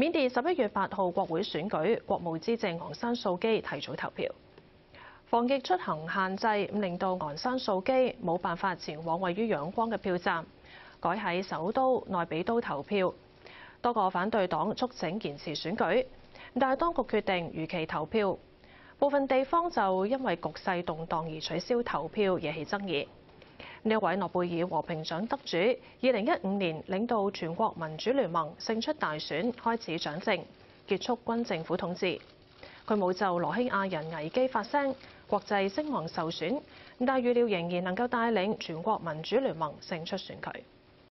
緬甸十一月八號國會選舉，國務資政昂山素基提早投票。防疫出行限制令到昂山素基冇辦法前往位於仰光嘅票站，改喺首都內比都投票。多個反對黨促請延遲選舉，但係當局決定如期投票。部分地方就因為局勢動盪而取消投票，惹起爭議。呢位諾貝爾和平獎得主，二零一五年領導全國民主聯盟勝出大選，開始掌政，結束軍政府統治。佢冇就羅興亞人危機發聲，國際聲望受損，但預料仍然能夠帶領全國民主聯盟勝出選舉。